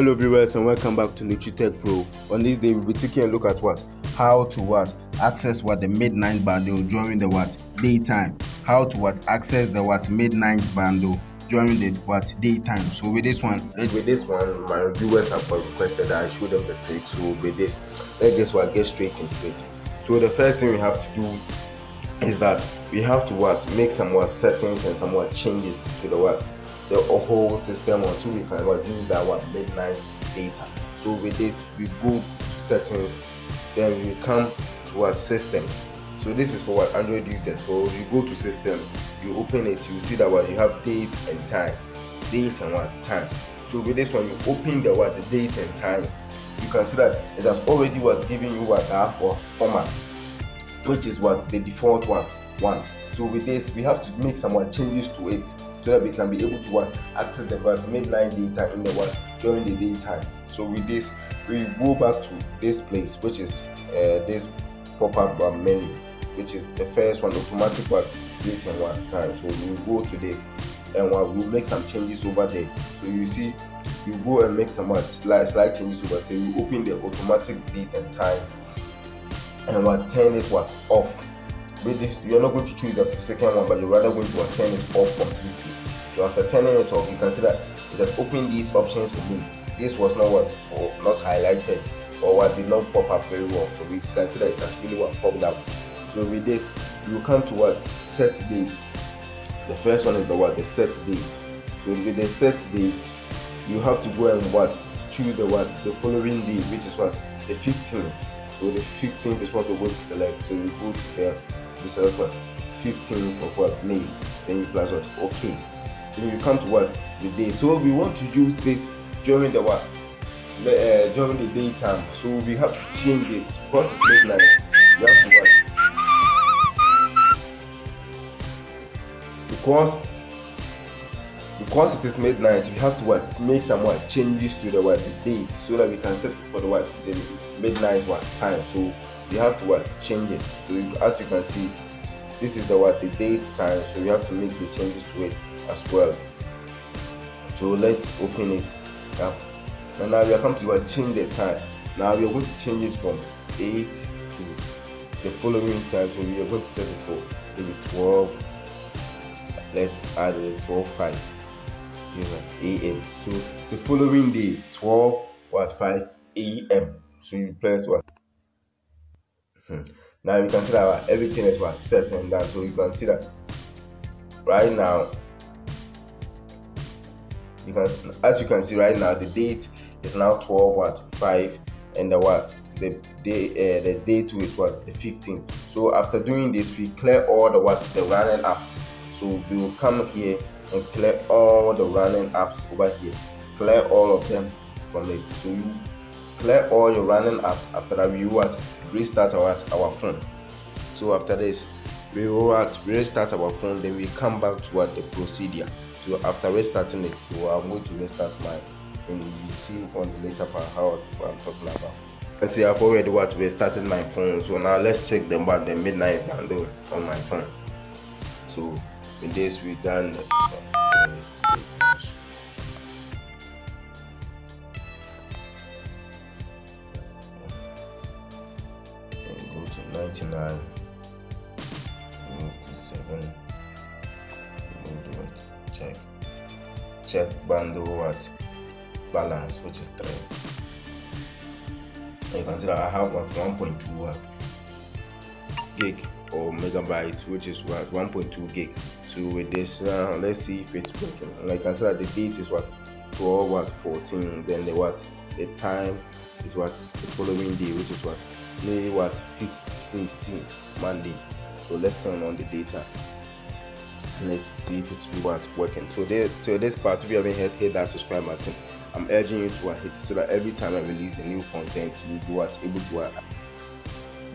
Hello viewers and welcome back to Nutsutech Pro. On this day we'll be taking a look at what how to what access what the midnight bundle during the what daytime. How to what access the what midnight bundle during the what daytime. So with this one, with this one, my viewers have requested that I show them the trick. So with this, let's just what get straight into it. So the first thing we have to do is that we have to what make some what settings and some what changes to the what the whole system until we can use that what midnight data. So with this, we go to settings, then we come to what system. So this is for what Android users. For you go to system, you open it, you see that what you have date and time, date and what time. So with this one, you open the what the date and time. You can see that it has already what giving you what that or format, which is what the default one one. So with this, we have to make some changes to it so that we can be able to access the what midnight data in the what during the daytime. So with this, we go back to this place, which is uh, this pop-up menu, which is the first one, automatic what date and what time. So we go to this and we'll make some changes over there. So you see, you go and make some what slight, slight changes over there. You open the automatic date and time and what turn it what off. With this you're not going to choose the second one but you're rather going to turn it off completely. So after turning it off. You can see that it has opened these options for me. This was not what or not highlighted or what did not pop up very well. So we can see that it has really what popped up. So with this you come to what set date. The first one is the what the set date. So with the set date you have to go and what choose the what the following day which is what the 15th so the 15th is what going to select so you to there you select what 15th of what May. Then you press what? Okay. Then you come to what? The day. So we want to use this during the what? The, uh, during the daytime. So we have to change this. Because it's midnight you have to what? Because because it is midnight we have to what make some what changes to the what the date so that we can set it for the what the midnight what time. So you have to what change it. So you, as you can see this is the what the date time. So you have to make the changes to it as well. So let's open it and now we are come to what change the time. Now we are going to change it from 8 to the following time. So we are going to set it for maybe 12 let's add it 12 5 a.m. So the following day, 12 what 5 a.m. So you press what? Hmm. Now you can see that everything is what set and done. So you can see that right now. You can, as you can see right now, the date is now 12 what 5 and the what the day uh, the day two is what the 15th. So after doing this, we clear all the what the running apps. So we will come here and clear all the running apps over here. Clear all of them from it. So you clear all your running apps after that we what restart our our phone. So after this we will restart our phone then we come back to what the procedure. So after restarting it so i'm going to restart mine and you see on the later part how i'm talking about. And see i've already what we started my phone. So now let's check the what the midnight bundle on my phone. So in this we done go to 99 move to 7 move to check. Check bundle what? Balance which is 3 and you can see that I have what? 1.2 watt gig or megabytes which is what 1.2 gig. So with this now let's see if it's working. Like i said the date is what 12 what 14 then the what the time is what the following day which is what may what 15 16 monday. So let's turn on the data. Let's see if it's what working. So there so this part if you haven't hit, hit that subscribe button. I'm urging you to hit so that every time i release a new content you'll be able to uh,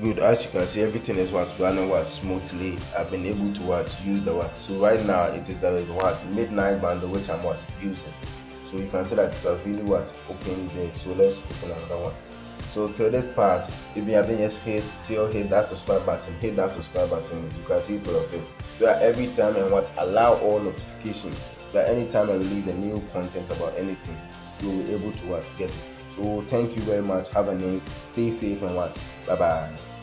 good as you can see everything is what running what smoothly. I've been able to what use the what? So right now it is the what? Midnight bundle which i'm what using. So you can see that it's a really what open there so let's open another one. So till this part if you haven't yet hit still hit that subscribe button hit that subscribe button. You can see for yourself that every time and what allow all notification that anytime i release a new content about anything you will be able to what get it so thank you very much. Have a nice stay safe and what? Bye bye